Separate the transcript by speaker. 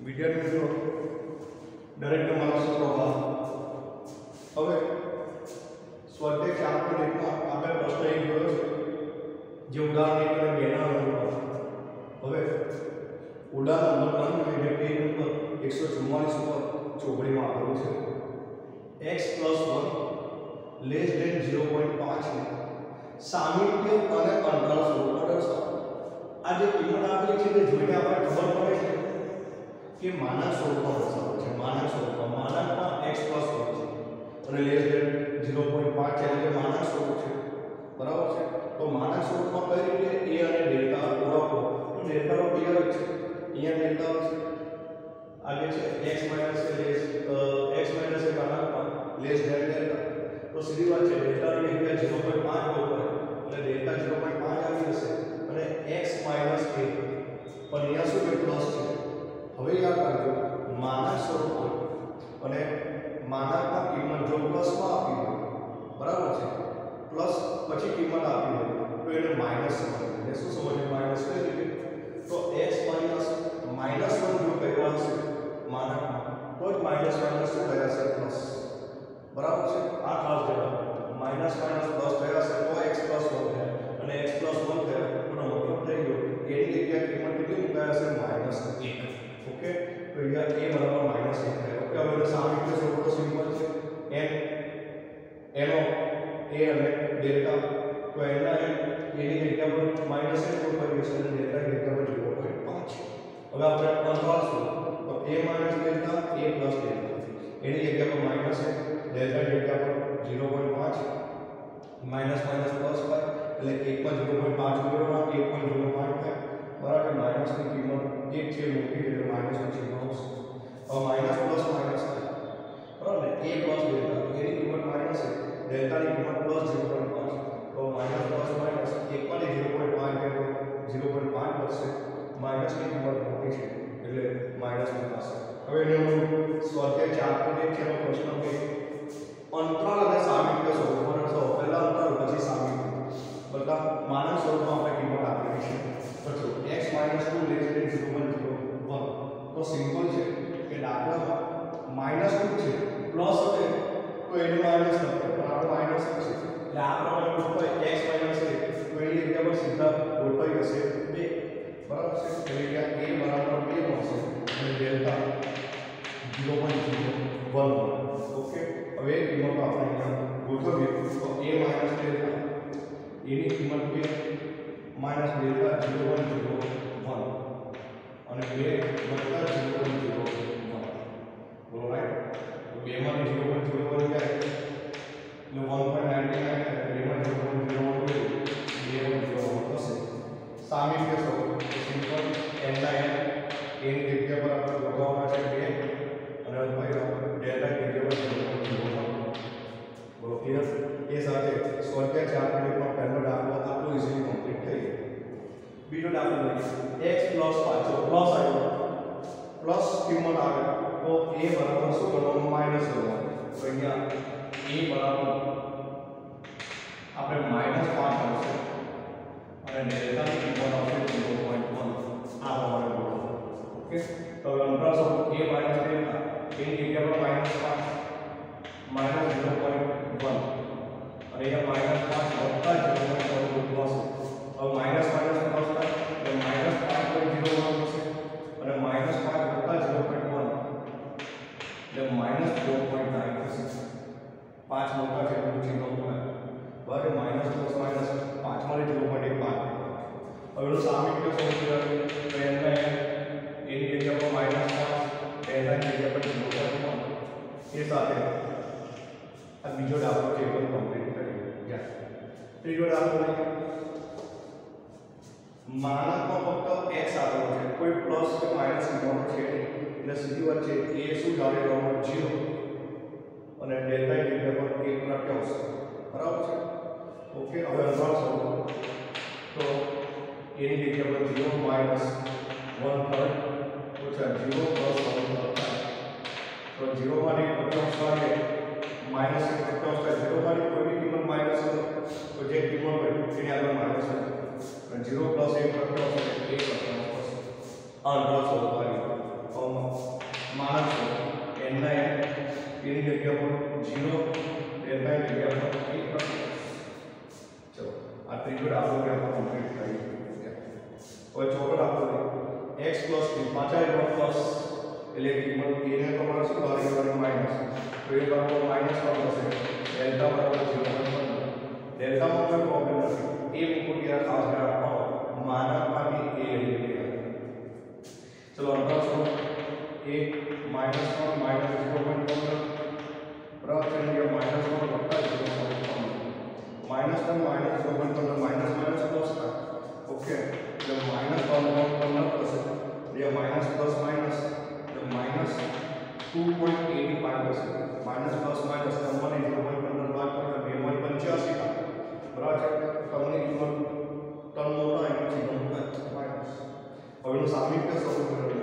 Speaker 1: વિદ્યાર્થી મિત્રો દરેકને તમારો સુપ્રભાત હવે, સ્વાધ્યાય ચાર એકમાં આપણે પ્રશ્ન એ જોયો છે, જે ઉદાહરણ એક અને બેના હવે, ઉદાહરણ નંબર ત્રણ જોઈએ પેજ નંબર એકસો ચુમ્માલીસ ઉપર ચોપડીમાં આપેલું છે. X plus one less than zero point પાંચને સામીપ્ય અને અંતરાલ સ્વરૂપમાં દર્શાવો આ જે કિંમત આપેલી છે તે જોઈને આપણે ખબર પડે છે કે માનક સ્વરૂપમાં દર્શાવો છે માનક સ્વરૂપમાં માનકમાં x પ્લસ હોય છે અને લેસ દેન 0.5 છે એટલે માનક સ્વરૂપ છે બરાબર છે તો માનક સ્વરૂપમાં કઈ રીતે a અને ડેલ્ટા ઓળખો તો ડેલ્ટા નો ક્લિયર જ છે અહીંયા ડેલ્ટા છે આગે છે x minus a less x minus a માનકમાં less than delta તો સીધી વાત છે ડેલ્ટા ની જગ્યાએ 0.5 હોવું પડે એટલે ડેલ્ટા 0.5 આવી જશે અને x માઈનસ a પણ અહીંયા શું છે પ્લસ છે હવે યાદ રાખજો માનક સ્વરૂપ હોય અને માનકમાં કિંમત જો પ્લસમાં આપી હોય બરાબર છે પ્લસ પછી કિંમત આપી હોય તો એને માઇનસ સમજવું એટલે શું સમજવું માઇનસ કઈ રીતે તો x માઇનસ માઇનસ વન જો કહ્યા હશે માનકમાં તો જ માઇનસ માઇનસ શું થયા હશે પ્લસ બરાબર છે આ ખાસ જવાબ માઇનસ માઇનસ પ્લસ થયા હશે તો x પ્લસ વન થયા અને x પ્લસ વન થયા એનો મતલબ થઈ ગયો એની જગ્યાએ કિંમત કેટલી મુકાયા હશે માઇનસ એક ઓકે તો અહીંયા a બરાબર માઇનસ એક થાય ઓકે હવે તો સામે રીતે સ્વરૂપ સિમ્પલ છે n એનો a અને ડેલ્ટા તો એના એની જગ્યા પર માઇનસ એક પર કર્યું છે અને ડેલ્ટા જગ્યા પર 0.5 હવે આપણે અંતરાલ શું તો a minus delta a plus delta એની જગ્યા પર માઇનસ એક ડેલ્ટા જગ્યા પર 0.5 માઇનસ માઇનસ પ્લસ થાય એટલે 1 માં 0.5 ઉમેરવા 1.05 થાય બરાબર માઇનસ ની કિંમત એક છે મોટી એટલે માઇનસ નું ચિહ્ન આવશે હવે માઇનસ પ્લસ માઇનસ થાય બરાબર ને a પ્લસ ડેલ્ટા એની કિંમત માઇનસ છે ડેલ્ટા ની કિંમત પ્લસ 0.5 તો માઇનસ પ્લસ માઇનસ 1 માંથી 0.5 એટલે 0.5 વધશે માઇનસ ની કિંમત મોટી છે એટલે માઇનસ મુકાશે હવે એનો સ્વાધ્યાય ચાર પોઈન્ટ એક છે એનો પ્રશ્ન કે અંતરાલ અને સામીપ્ય સ્વરૂપમાં દર્શાવો પહેલા અંતરાલ પછી સામીપ્ય બધા માનક સ્વરૂપમાં આપણે કિંમત આપેલી છે તો x 2 લેસ દેન 0.01 તો સિમ્પલ છે કે દાખલામાં માઇનસ 2 છે પ્લસ હશે તો એને માઇનસ થશે પણ આપણે માઇનસ છે એટલે આ પ્રમાણે ગોઠવાય x માઇનસ a તો એની જગ્યા પર સીધા ગોઠવાઈ જશે 2 બરાબર છે તો અહીંયા a બરાબર 2 મળશે અને ડેલ્ટા 0.01 ઓકે હવે એ કિંમત આપણે અહીંયા ગોઠવીએ તો a માઇનસ ડેલ્ટા એની કિંમત કે minus delta zero one zero one. અને બે વત્તા ઝીરો વન ઝીરો વન. બરાબર રાઈટ તો બેમાં ઝીરો વન ઝીરો વન જાય. પ્લસ કિંમત આવે, તો a બરાબર શું કરવાનું માઇનસ કરવાનું તો અહીંયા a બરાબર આપણે માઇનસ 5 આવશે. અને ડેલ્ટાની કિંમત આવશે 0.1 આ પ્રમાણે ઓકે તો અંતરાલ સ્વરૂપ a માઇનસ ડેલ્ટા એની જગ્યા પર માઇનસ પાંચ. માઇનસ 0.1 બીજો દાખલો છે એ પણ કમ્પ્લીટ કરી ગયા ત્રીજો દાખલો લઈએ માનકમાં ફક્ત x આવેલો છે કોઈ પ્લસ કે માઇનસ કિંમત છે નહીં એટલે સીધી વાત છે a શું જાણી લેવામાં 0 અને ડેલ્ટા ની જગ્યા પર a પ્રત્યક્ષ બરાબર છે ઓકે હવે અંતરાલ સ્વરૂપ તો a ની જગ્યા પર 0 માઇનસ 1 થર્ડ ઓછા 0 પ્લસ 1 થર્ડ તો 0 માંથી પ્રત્યક્ષ વાળે માઇનસ એક પ્રત્યક્ષ થાય 0 માંથી કોઈ બી કિંમત માઇનસ હોય તો જે કિંમત હોય એની આગળ માઇનસ હોય અને 0 પ્લસ 1 પ્રત્યક્ષ એટલે 1 પ્રત્યક્ષ થશે આ અંતરાલ સ્વરૂપ આવી માનક છો n ના n એની જગ્યા પર 0 ડેલ્ટા ની જગ્યા પર 1 ચલો આ ત્રીજો ડાબો ગ્રાફ કમ્પ્લીટ થઈ ગયો હવે ચોથો ડાબો x પ્લસ इलेक्ट्रिक बल एन है तो हमारा उसके बाहर बराबर माइनस तो ये बराबर माइनस वन परसेंट डेल्टा बराबर ज़ीरो पॉइंट वन डेल्टा में कोई प्रॉब्लम नहीं ए मुझको दिया खास कर आपको मानक का भी ए ले लिया चलो अंतर सुनो। A minus one minus zero point one बराबर चल गया माइनस वन बट्टा zero point one minus one minus zero point one minus minus plus का ओके जब minus one point one plus या minus plus minus plus minus એટલે minus 2.85 થશે minus plus minus તમને 0.15 બાદ કરો એટલે 2.85 થાય બરાબર છે તમને કિંમત ટર્મ મોટા એની ચિહ્ન માઈનસ હવે એનું સામાન્ય સ્વરૂપ મેળવીએ તો n ના n